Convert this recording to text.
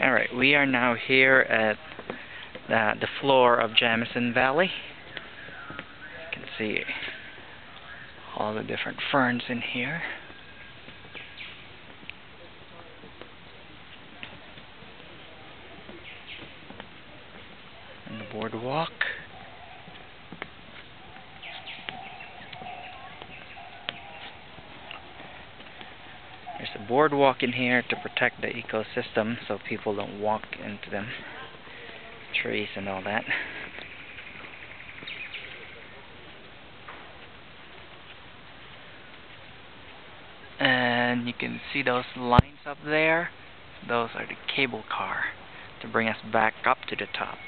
Alright, we are now here at the, the floor of Jamison Valley. You can see all the different ferns in here. And the boardwalk. There's a boardwalk in here to protect the ecosystem so people don't walk into them. Trees and all that. And you can see those lines up there. Those are the cable car to bring us back up to the top.